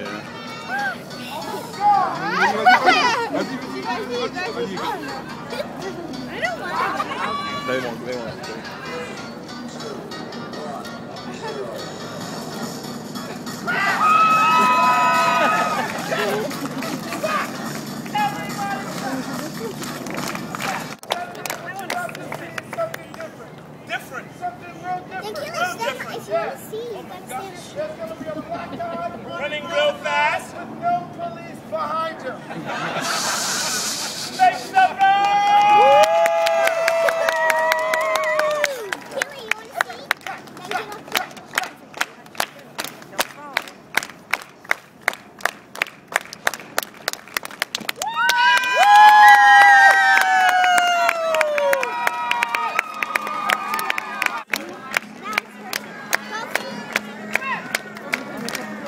They won't, they won't. There's going to be a black guy running, running real fast. With no police behind him.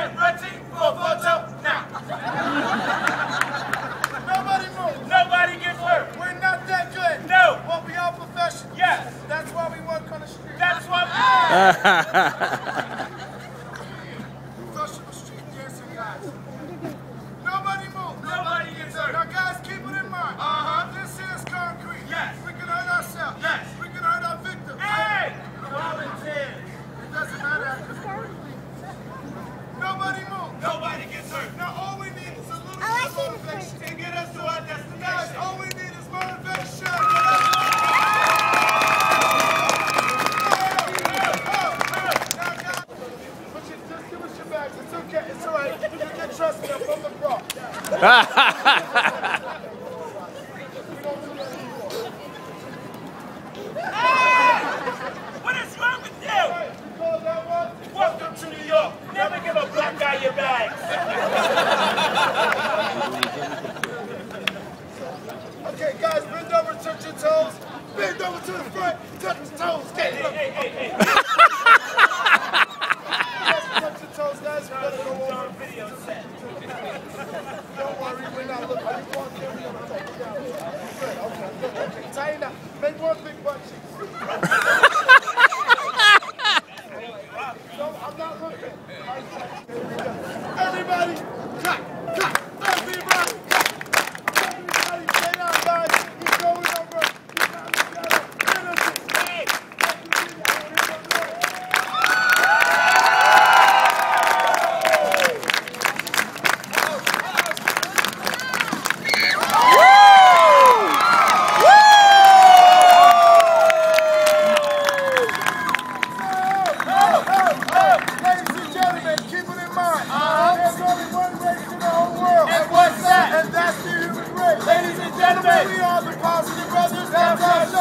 Ready for photo now. Nobody moves. Nobody gets hurt. We're not that good. No. But we are professional? Yes. That's why we work on the street. That's why we professional street dancing guys. the front. Não, não, não. enemy. We are the positive brothers. That's,